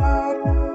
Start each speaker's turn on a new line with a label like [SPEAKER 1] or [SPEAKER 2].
[SPEAKER 1] love.